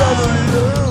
other love.